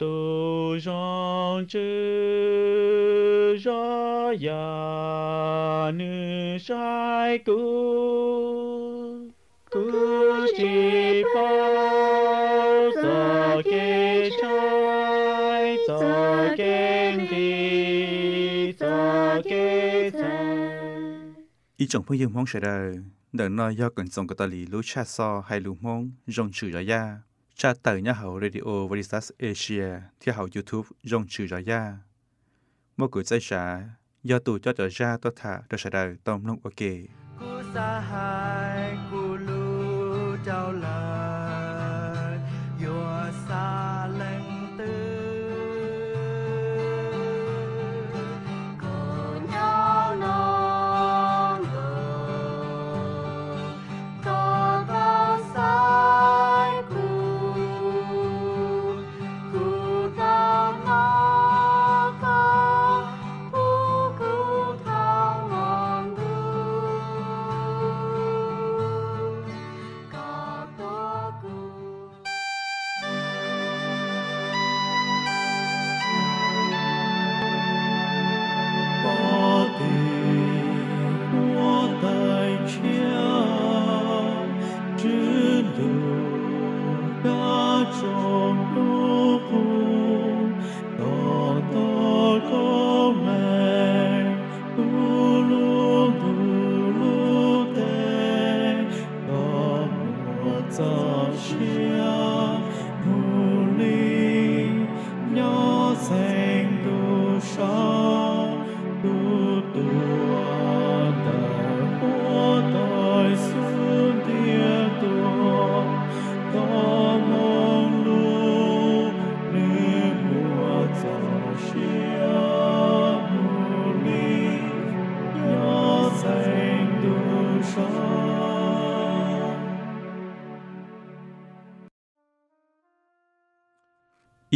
tu rong chư ra ya nữ sai cu cu chi pa sa ke chai sa ke đi sa ke trái ý chồng phương dương mong sẽ đời đợi nói do cần sống của ta lì lũ cha so hay lũ mong rong chữ ra ya cha tờ nhà hậu radio Veritas Asia theo hậu YouTube, rong chữ ra một cử dây trả do tù cho trở ra tôi thả trở sẽ đời tông nông ok cú hai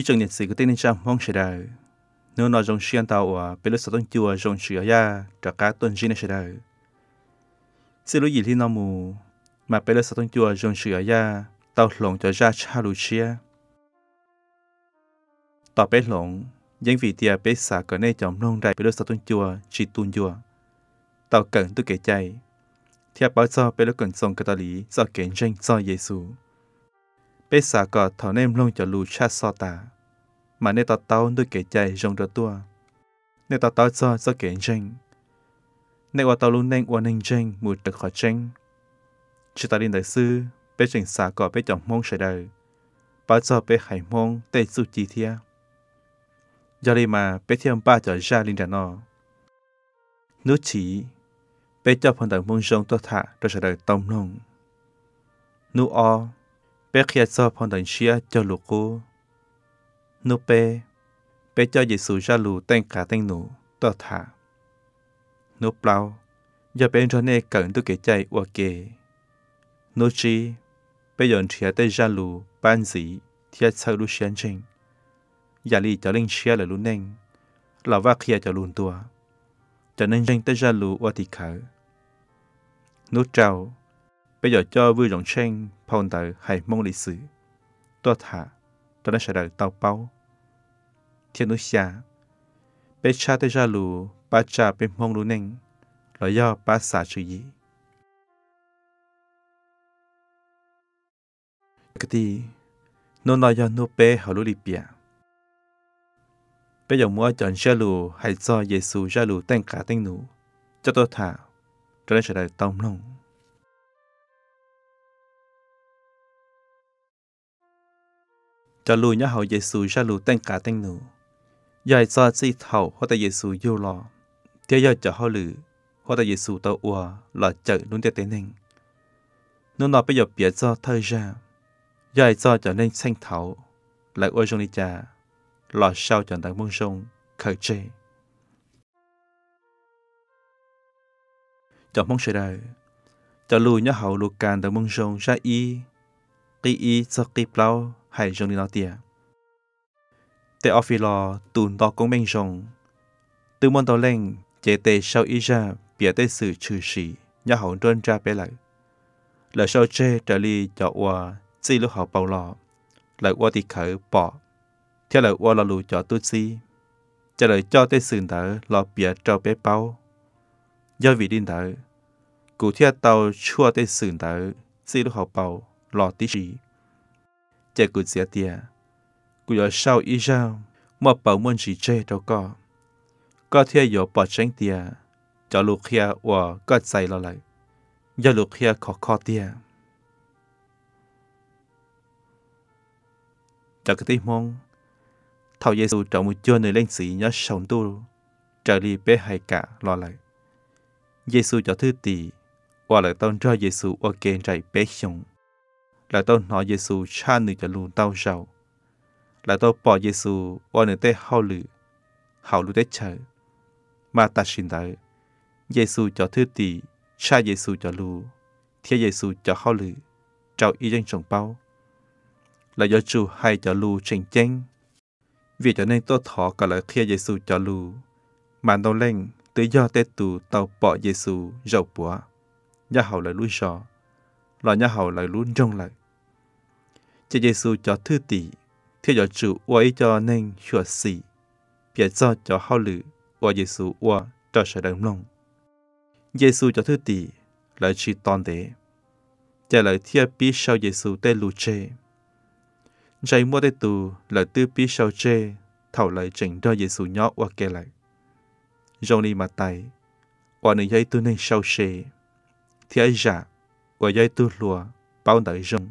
trường chồng nhận sự của tên trong mong sẽ đời nếu nói rong xuyên tàu ở bên lúc sau tông chùa rong sửa ra trả cá tuần gì sẽ đời xin lỗi gì thì nó mù mà bên lúc sau tông chùa rong sửa ra tàu lộn cho ra cha lu chia. Tàu bên lộn dân vị tia bên xả cỡ này chồng nông đại bên lúc sau tông chùa chỉ tuôn chùa tàu cần tôi kể chạy theo báo cho bên lúc cần xong cái đạo lý do kể danh do giê xu bên xả cỡ thọ nem lông cho lu cha so ta. Mà nên tao tao tôi kể chạy rong ra tua nên tao tao cho do kể danh nên qua tao luôn nên qua nên danh mùi trực khỏi danh chỉ ta đi đại sư bé trình xả cỏ bé chồng mong sẽ đời báo cho bé hải mong tê su chi thia do đi mà bé thêm ba trở ra linh đàn nó nước chỉ bé cho phần đời mong rong tôi thả rồi sẽ đời tông nông nu o bé kia cho phần đời chia cho lục cô นูเปเปเจ้าเยซูชาลูเต้งขาเต้งหนูตัวถานูเปล่าอย่าเป็นชนเอกเกินตุเกใจอวเกนูชีเปยอนเชียเต้ชาลูปันสีเทียเซลูเชียนชิงอย่าลีจะเล่งเชียหรือลุนเน่งเราว่าเคลียจะลุนตัวจะนั่งเชิงเต้ชาลูอวติขานูเจ้าไปยอนจ้าวื้องเชงพอนเตอร์ให้มงลิสือตัวถาตอนนั้นเสด็เตาเป้า thiên nu xa bây cha tay ra lù ba cha bê mong lù nên là do ba xả chữ gì cái gì nó nói cho nó bé họ lũ đi bịa bây giờ mua chọn cha lù hay do Giêsu cha lù tên cả tên nụ cho tôi thả cho nên trở đợi tông lòng cho lù nhá hậu Giêsu cha lù tên cả tên nụ giờ do chỉ thầu hoặc tại Giêsu yêu lo theo giờ cho họ lử hoặc tại Giêsu tàu ua là chợ luôn theo tên nên nó nói bây giờ bịa do thời gian giờ do trở nên xanh thảo lại ôi trong đi cha lò sau trở thành mông sông khởi chê cho mong sẽ đời cho lùi nhá hậu lù càn đang mong sông ra y kỳ y cho kỳ plau hay trong đi nó tìa tế ở phi lò tùn đó công minh sông từ môn tàu lên chế tế sau ý ra bịa tế sự trừ sĩ nhà hậu đơn ra bé lại là sau chê trở đi cho ua, chỉ lúc họ bầu lò. Lại ua thì khởi bỏ theo lời ua là lù cho tu si trả lời cho tế sự đỡ lò bịa cho bé bao. Do vị đi đỡ cụ theo tàu chua tế sự đỡ xí lúc học bầu, lò tí sĩ. chạy cụ กูอยากเช่าอีเจ้ามาเป่ามันสีเจ้าก็ก็เที่ยวปอดเชงเตียจะลูกเคียว่าก็ใจเราเลยอย่าลูกเคียขอข้อเตียจากที่มองเท่าเยซูจะมุจเจอในเล่นสียัดสองตูจะรีเป้ไฮกะรอเลยเยซูจะทื่อตีว่าหลังต้นรอเยซูโอเกนใจเป้ชงหลังต้นหนอเยซูชาหนึ่งจะลูนเต้าเจ้า xía tia cụ ở sau ý ra mà bảo muốn gì chơi đâu có có theo có bỏ tránh tia cho lục kia và có chạy lo lại do lục kia khó khó tia cho cái tí mong thầu Giêsu trong một chỗ nơi lên sĩ nhớ sống tu trở đi bé hay cả lo lại Giêsu cho thứ tỷ và lại tôn cho Giêsu ở kênh chạy bé sống là tôn nói Giêsu cha nữ cho luôn tao giàu là tôi bỏ Giêsu ở nơi tê hậu lử hậu lử tê chờ mà ta xin tới Giêsu cho thứ tỷ cha Giêsu cho lù thiên Giêsu cho hậu lử trao ý danh trồng bao là do chủ hay cho lù trình chênh vì cho nên tôi thọ cả lời kia Giêsu cho lù mà đâu lên tự do tê tù tàu bỏ Giêsu dầu bùa nhà hậu lại lúi sò là nhà hậu lại lúi trong lại cho Giêsu cho thư tỷ theo cho chủ ý cho nên chùa xì cho hao lử và Giêsu và cho sở đồng lòng Giêsu cho thứ tỷ lại chỉ toàn đế trả lời theo bí sau Giêsu tê lù chê. Chạy mua tê tù là tư bí sau chê, thảo lại chỉnh cho Giêsu nhỏ và kê lại. Rong đi mà tay và nơi dây tu nên sau chê thì giả và dây tu lùa bao đợi rong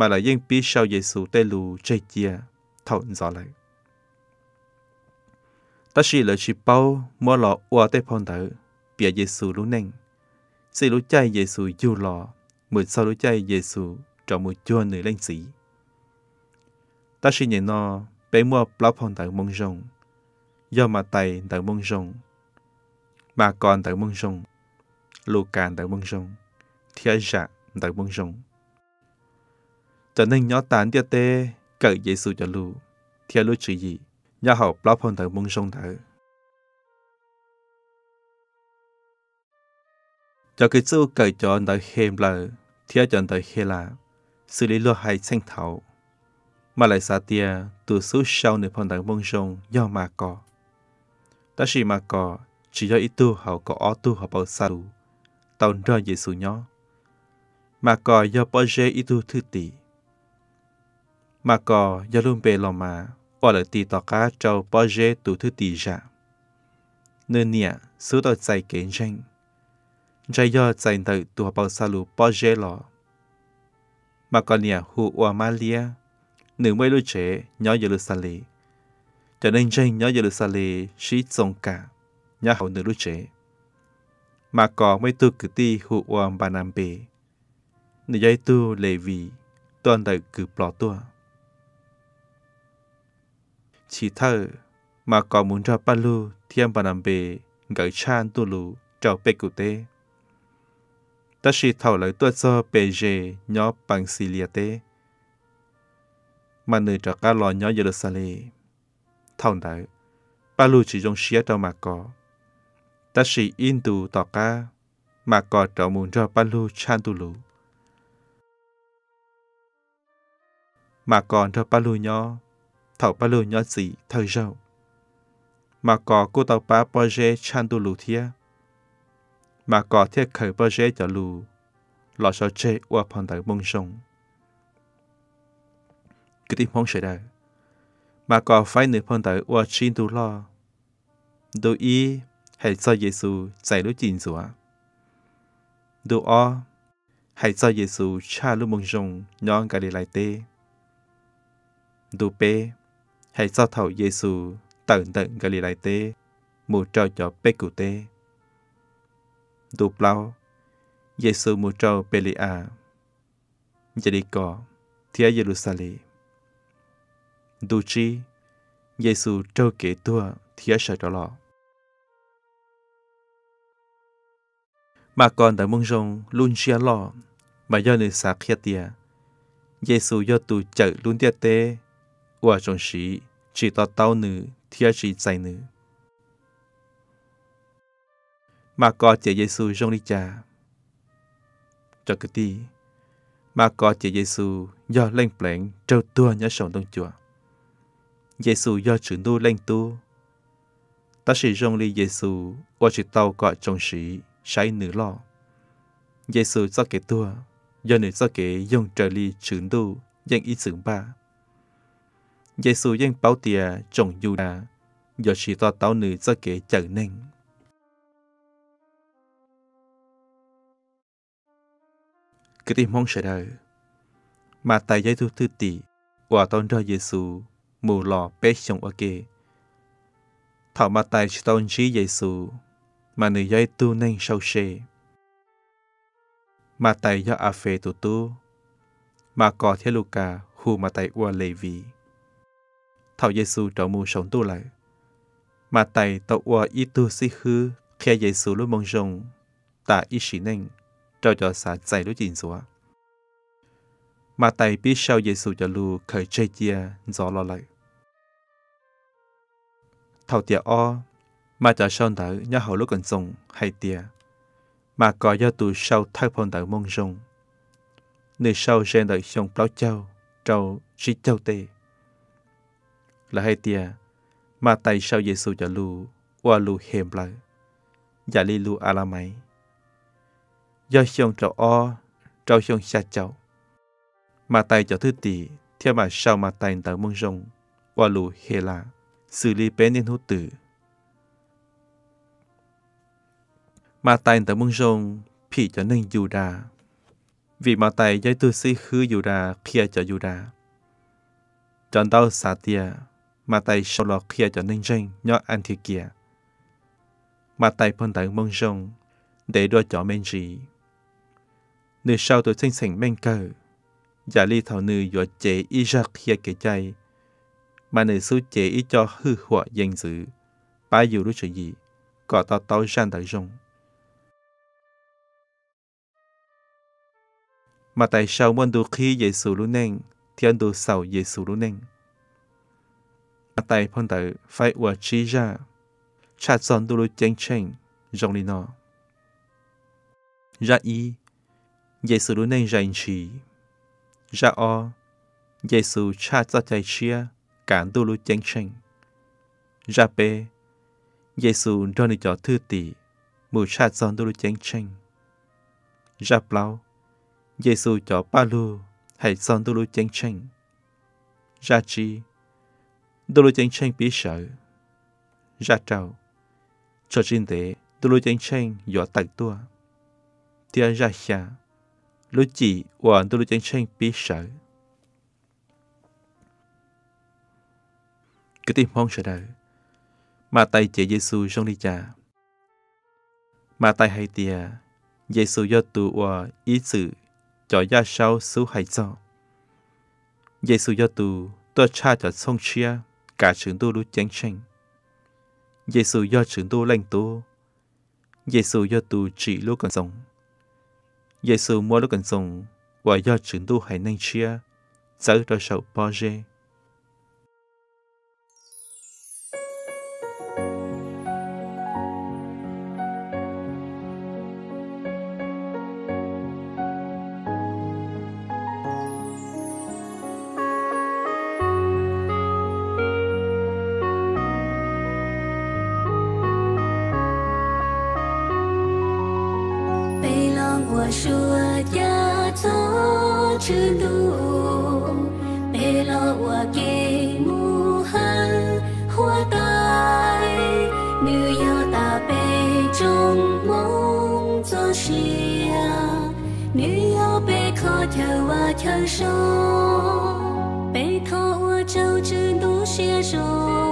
mà là yên bí sau Giêsu tê lù chê chia thảo rõ lại. Ta chỉ là chỉ bao mua lọ qua tê phong đợi bịa Giêsu lúc nên sẽ lúc chạy Giêsu dù lọ mượn sau lúc chạy Giêsu trong một chua người lên sĩ ta chỉ nhìn nó bé mua bao phong tử mông rong do mà tay tử mông rong mà còn tử mông rong lù càn tử mông rong thiên dạ tử mông rong cho nên nhỏ tàn tiết tê, cởi Giêsu cho lù. Thiên lù chỉ gì nhà học lao phong đợi mong sông thở. cho cái chú cởi cho đợi hềm là thiên cho đợi hê là xử lý lo hay xanh thảo. Mà lại xa tia từ số sau nửa phong đợi mong sông do mà có ta chỉ mà có chỉ do ít tu họ có ó tu họ bảo sao tàu ra Giêsu nhỏ mà có do bao giờ ít tu thứ tỷ mà có do luôn bề lòng mà hoặc là tì tỏ cá cho bao giờ tu thứ tì ra nên nè số tàu chạy kế danh chạy do chạy tới tu họ bảo xa lù bao giờ lo mà có nè hu ma lia nữ mấy đứa trẻ nhỏ lì. cho nên tranh nhỏ lì, sĩ dòng cả nhà hậu nữ đứa trẻ mà có mấy tu cử ti hù hoàng bà nam bề nữ giấy tu lệ vì toàn đại cử bỏ tua chỉ thơ mà có muốn cho ba lu thiên bà nằm bề gửi chan tu lu cho bê cụ tê. Ta chỉ thảo lời tuột cho bề dê nhỏ bằng xì lìa tê. Mà nữ cho cá lò nhỏ Jerusalem thảo đại ba chỉ dùng xía cho mà có. Ta chỉ in tù tỏ ca mà có trở muốn cho ba chan tu lu mà còn cho ba nhỏ thảo ba lu nhỏ gì thời rau. Mà có cô tàu ba bò dê chan tu lù thia. Mà có thiết khởi bò dê cho lù, lọ sao chê ua phòng tàu mông sông Cứ tìm mong sẽ đời mà có phải nữ phòng tàu ua chín tu lo. Đôi y hãy cho Giêsu giải lúc chín rủa đồ o hãy cho Giêsu cha lúc mông sông nhon gà đi lại tê. Đồ p hay cho thầu Giêsu tận tận cả đi lại tê mù trò cho bê cụ tê đồ plau Giêsu mù trò bê li à jadi có thia Jerusalem đồ chi Giêsu trâu kể tua thia sợ trò lọ mà còn tại mong rong luôn chia lọ mà do người xã kia tia Giêsu do tu chợ luôn tiệt tê và trong sĩ chỉ tỏ tao nữ thiệt chỉ dạy nữ mà có chị Giêsu trong đi cha cho cái ti mà có chị Giêsu do lên plẹn trâu tua nhớ sống đông chùa Giêsu do chữ nu lên tu ta sử dụng li Giêsu qua chỉ tao gọi trong sĩ sai nữ lo Giêsu do cái tua do nữ do cái dùng trở li chữ nu dân ý xử ba Giêsu dân bảo tia trong dù đà do chỉ to tàu nữ cho cái trở nên. Cái tim mong sẽ đời mà tại giấy thu thư tỷ và tôn cho Giêsu mù lò bé chồng ở kê thọ mà tại tôn trí Giêsu mà nữ giấy tu nên sâu xê. Mà tại do à phê tu tu mà có theo Luca hù mà tại ua lệ thảo giê xu trở mù sống tu lại. Mà tại tàu ua ít tu si hư khi Giêsu lúc mong rong ta ít sĩ nâng cho cho xã dạy lúc chín xuống mà tại biết sau Giêsu cho lưu khởi chơi chia, gió lo lại. Thảo tiệt o, mà cho son đỡ nhớ hậu lúc còn dùng hay tiệt mà có do tù sau thay phong đỡ mong rong nơi sau gen đợi xong báo châu trâu chỉ châu tê. Là hay tiệt mà tại sau Giêsu cho lu qua lu hềm lại giả li lu ala máy do xong trâu o trâu xong xa châu mà tay cho thứ tỷ theo mà sau mà tay tờ mông rong qua lù hê la xử lý bé nên hút tử mà tay tờ mông rong phỉ cho nên dù đà vì mà tay giấy tư sĩ khứ dù đà kia cho dù đà chọn đau xả tia mà tay sau lọ kia cho nên rên nhỏ anh thiệt kia mà tay phân tờ mong rong để đua cho men gì nơi sau tôi sinh sảnh men cờ. Giả ly thảo nữ dọa chế y ra khía kể chay, mà nữ sư chế y cho hư họa danh dự. Ba dù lúc chuyện gì? Có tao tao gian tại rong mà tại sao muốn đồ khi dạy sủ lưu nên thì anh đồ sầu dạy sủ lưu nên mà tại phong tử phải ua chi ra cha chọn đồ lúc chênh chênh rong li nó ra y dễ sư lúc nên dành chi ra o Giêsu cha cho chạy chia cản tu lu chén chênh ra bê Giêsu cho ni cho thư tỷ mù cha cho tu lu chén chênh ra plau Giêsu cho ba lu hãy son tu lu chén chênh ra chi tu lu chánh chênh bí sở. ra trào, cho trên tế tu lu chánh chênh dọa tạc tua. Tia ra xa lúc chỉ hoàn tôi chánh chân bí sở. Cứ tìm mong sợ đời mà tay chế Giê-xu trong đi cha mà tay hay tia Giêsu do tù và ý sự cho gia sau số hay Giê-xu do tù, tôi cha cho sông chia cả trường tu chánh tranh. Giê-xu do chúng tôi lành Giê-su do tù chỉ lúc còn sống Giê-xu mua lúc còn sống và do trưởng tôi hãy nên chia giữ cho sầu bao dê. Trong mong cho xìa Nữ yêu bê khó theo và theo sông Bê thọ của châu chữ đủ xìa rong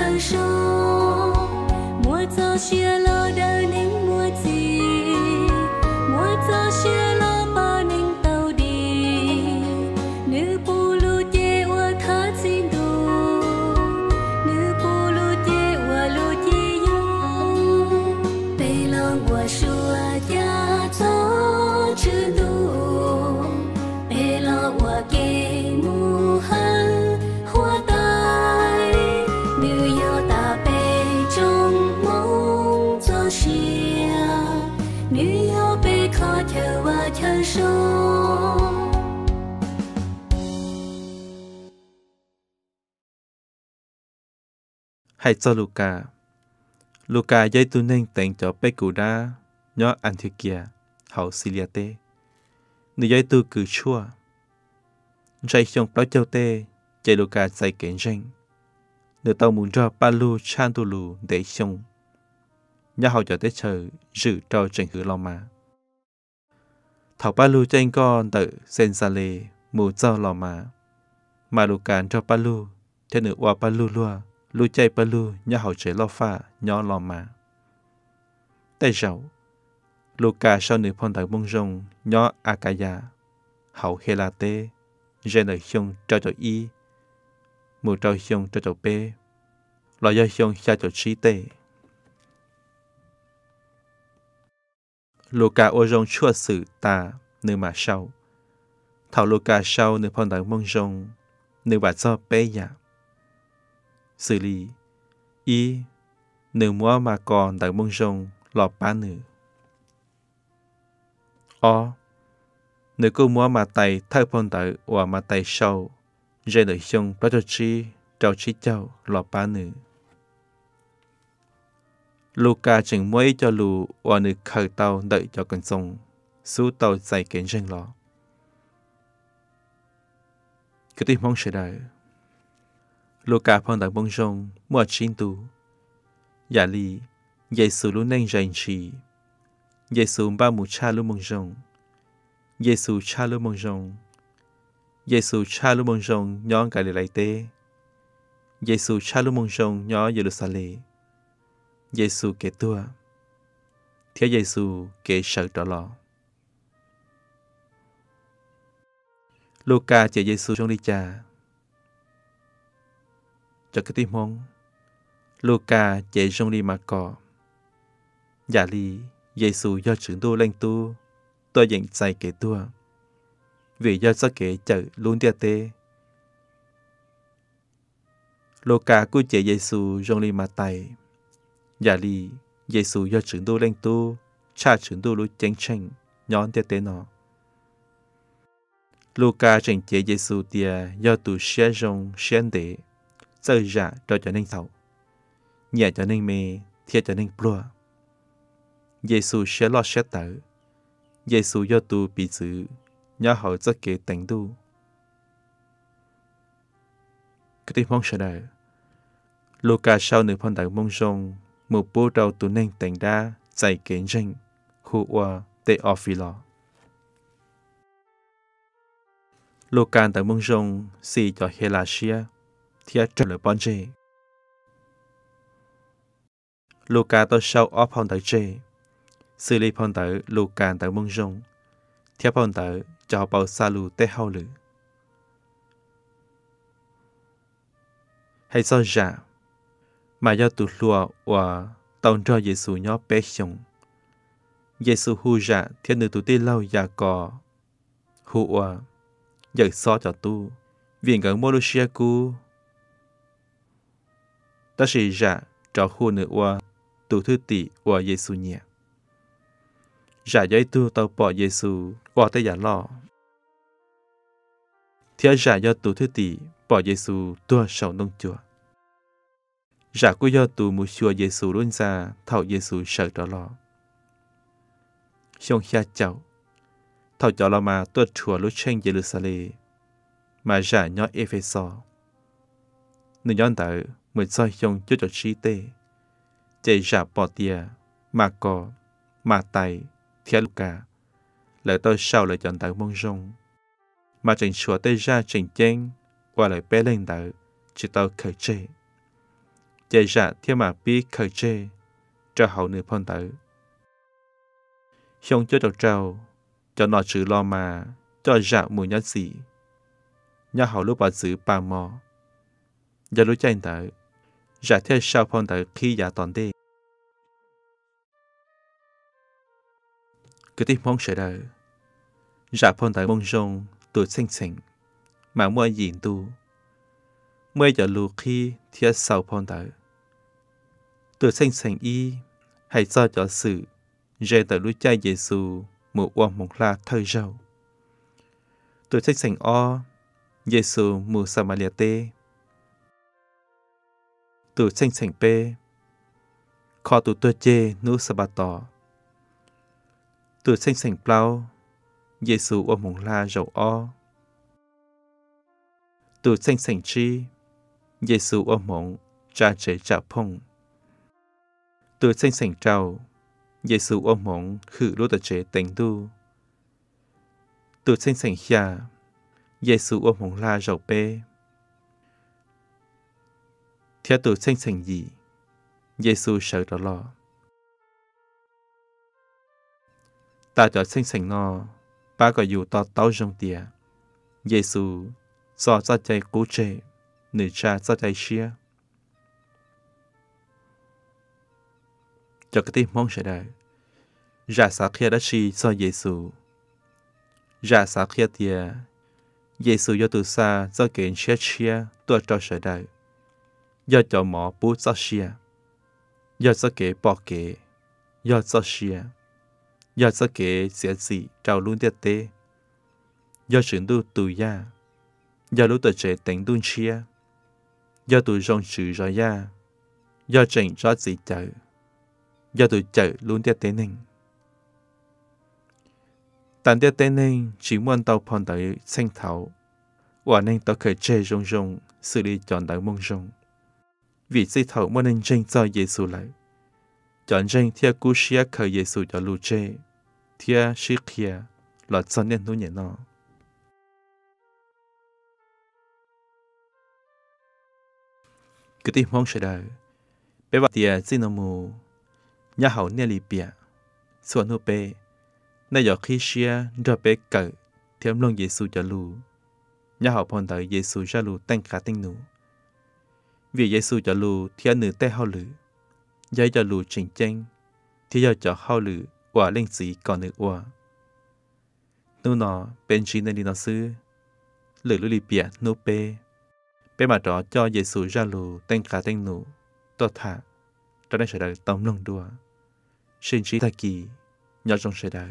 承受，莫早泄了。Hay cho Luca. Luca dây tu nên tên cho bé cụ đa nhỏ Antiochia, hậu Siliate. Nữ dây tu cử chua. Dây trong đó châu tê, chạy Luca dạy kén ranh. Nữ tàu muốn cho Palu Chantulu chan tu để xong. Nhà hậu cho tết chờ, dự cho trình hứa lo mà. Thảo Palu cho trên con tự sen xa lê, mù cho lo mà. Mà Luca cho Palu, thế cho nữ qua Palu luôn lu chạy ba lu, nhà hậu chế lo pha nhỏ lo mà tay rau lu cả sau nữ phong tại bông rồng nhỏ akaya hậu helate gen ở xong cho cho y. Mù trao xong cho cho bê. Lo do xong xa cho trí tê. Lu cả ô rồng chua sự ta nữ mà sau. Thảo lu cả sau nữ phong tại bông rồng, nữ bà do bê ya xử lý. Y nữ mua mà còn đặt mông rồng lọp ba nữ o nữ cô mua mà tay thay phong tử và mà tay sâu dây đời chung bắt cho chi trao chi châu lọp ba nữ Luca chừng mua cho lù và nữ khởi tàu đợi cho con sông số tàu dạy kiến rừng lọ. Cứ tìm mong sẽ đời Luca phong đặng bông rong mua chín tu. Giả lý, Giêsu luôn nên rèn trì. Giêsu ba mù cha luôn bông rong. Giêsu cha luôn bông rong. Giêsu cha luôn bông rong nhỏ cả lại tê. Giêsu cha luôn bông rong nhỏ Jerusalem. Giêsu kể tua. Theo Giêsu kể sợ trở lọ. Luca chỉ Giêsu trong đi cha cho cái tim hôn. Luca chạy trong đi mà cỏ Giả lý Giêsu do trưởng tu lên tu tôi dành sai kể tua vì do sao kể chợ luôn tia tê Luca cứ chạy Giêsu trong đi mà tay Giả dạ lý Giêsu do trưởng tu lên tu, cha trưởng tu lúc chánh tranh nhón tia tê nó Luca trình chạy Giêsu tia do tu xe rong xe đế sơ giả cho trở nên sầu. Nhẹ trở nên mê, thiệt trở nên plua. Giê-xu sẽ lo sẽ tử. Giê-xu do tu bị giữ, nhớ hậu rất kế tỉnh tu. Cái tiếng mong sợ đời. Luca sau nửa phong đại mong rong, một bố đầu tu nên tỉnh đa dạy kiến rinh, khu oa, tê o phi lò. Luca tại mong rong, xì cho Helasia, thia trở lại bọn chê. Luca tôi sau ở phòng tới chê. Sư lý phong tới Luca tới mông rung. Thia phòng tới cho bao xa lù tế hào lử. Hay sao dạ? mà do tụt lùa và tổng cho Giê-xu nhó bé xong. Giê-xu hù dạ thiên nữ tụt tê lâu dạ cò. Hù và giật xó cho tu. Viện gần mô lô xia cu ta sẽ giả cho khu nữ oa tu thư tỷ wa Giêsu nhẹ. Giả dạ giấy tu tàu bỏ Giêsu oa tới giả lo. Theo giả do tu thư tỷ bỏ Giêsu tua sầu nông chùa. Dạ giả cũng do tu mu chùa Giêsu luôn ra, thảo Giêsu sợ đó lo. Xong xa chào. Thảo cho lo mà tua chùa lúc tranh Jerusalem. Mà giả nhỏ Ephesos nên nhon tới mới soi dòng cho cho chi tê. Chạy giả bỏ tia mà cò mà tay thiên cả lại tôi sau lại chọn tạo mong rong mà chẳng chúa tê ra chẳng chênh qua lại bé lên tạo, chỉ tao khởi chê chạy giả thiên mà bí khởi chê cho hậu nữ phong tạo. không cho độc trâu cho nó chữ lo mà cho giả mùi nhát gì nhà hậu lúc bà giữ bà mò. Giờ lúc chạy tạo, giả thế sao phong tới khi giả toàn đi. Cái tim mong sợ đời. Giả phong tới mong rong tuổi sinh sinh mà mua nhìn tu. Mưa giờ lù khi thiết sao phong tới tuổi sinh sinh y, hãy do cho sự. Dễ tới lúc giê Giêsu mù oan một la thời râu. tuổi sinh sinh o Giêsu mu Samaria tê từ sinh sinh p. Kho từ tôi chê nữ sa bà tỏ. Từ sinh sinh plau Giêsu ôm mùng la dầu o. Từ sinh sinh chi Giêsu ôm mùng cha chế trả phong. Tuổi sinh sinh trao Giêsu ôm mùng khử lô tà chế tình tu. Tuổi sinh sinh hia Giêsu ôm mùng la dầu bê theo tuổi sinh sinh gì? Giêsu sợ đó lo. Ta cho sinh sinh nó ba có dù to tao trong tia Giêsu do ra chạy cố chế nữ cha ra chạy xia cho cái tim mong sẽ đời Giả sa kia đã chi do Giêsu ra sa kia tia Giêsu do từ xa do kiện chia chia tua cho sẽ đời do cho mỏ bú cho xìa. do cho kế bỏ kế do cho xìa. do cho kế sẽ gì trao luôn tiết tế do chuyển tu tù ya do lúc tờ trẻ tỉnh đun chia do tù rong chữ rồi ya do chỉnh cho gì chờ do tù chờ luôn tiết tế ninh tàn tiết tế ninh chỉ muốn tàu phòng tới sinh thảo và nên tàu khởi chê rong rong xử lý chọn tới mong rong vì dây thầu môn anh tranh do Giêsu lại. Chọn tranh theo cú khởi khờ Giêsu cho lù chê, theo xí khia là cho nên nô nhẹ nó. Cứ tìm mong sẽ đời, bé bà tìa xin ông mù, nhà hậu nè lì bìa, xuân hô bê, nè dọ khi xia đo bê cờ, thiếm lòng Giêsu cho lù. Nhà hậu bọn đời Giêsu cho lù tăng khá tinh nụ. Vì Giêsu cho lưu thiên nữ tê hậu lử giấy cho lưu trình tranh thì giờ cho hậu lử quả linh sĩ còn nữ quả nô nó bên chỉ nên đi nó sư lử lử lì bịa nô bê bé mà đó cho Giêsu ra lù tên cả tên nụ to thả cho nên sẽ đời tông lòng đùa xin chỉ thay kỳ nhỏ trong sẽ đời